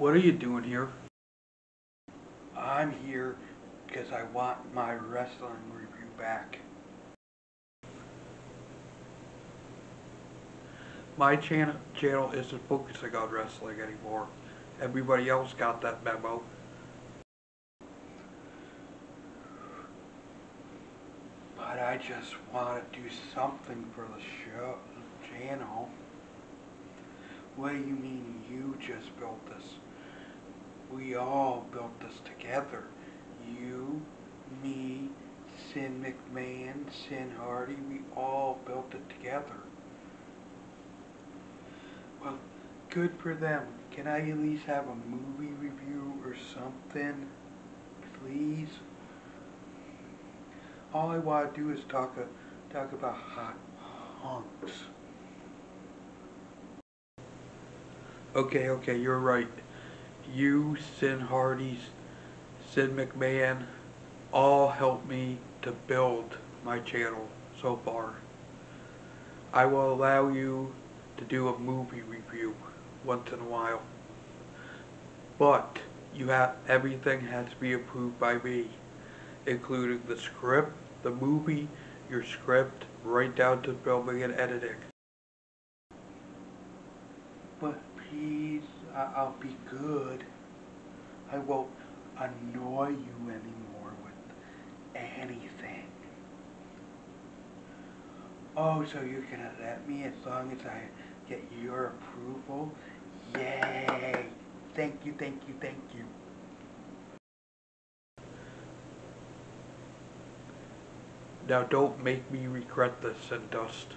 What are you doing here? I'm here because I want my wrestling review back. My channel, channel isn't focusing on wrestling anymore. Everybody else got that memo. But I just want to do something for the show, channel. What do you mean you just built this? We all built this together. You, me, Sin McMahon, Sin Hardy, we all built it together. Well, good for them. Can I at least have a movie review or something? Please? All I want to do is talk, a, talk about hot hunks. Okay, okay, you're right. You, Sin Hardy's, Sin McMahon, all helped me to build my channel so far. I will allow you to do a movie review once in a while. But you have everything has to be approved by me, including the script, the movie, your script, right down to filming and editing. But please, I'll be good. I won't annoy you anymore with anything. Oh, so you're gonna let me as long as I get your approval? Yay! Thank you, thank you, thank you. Now don't make me regret this, Synndust.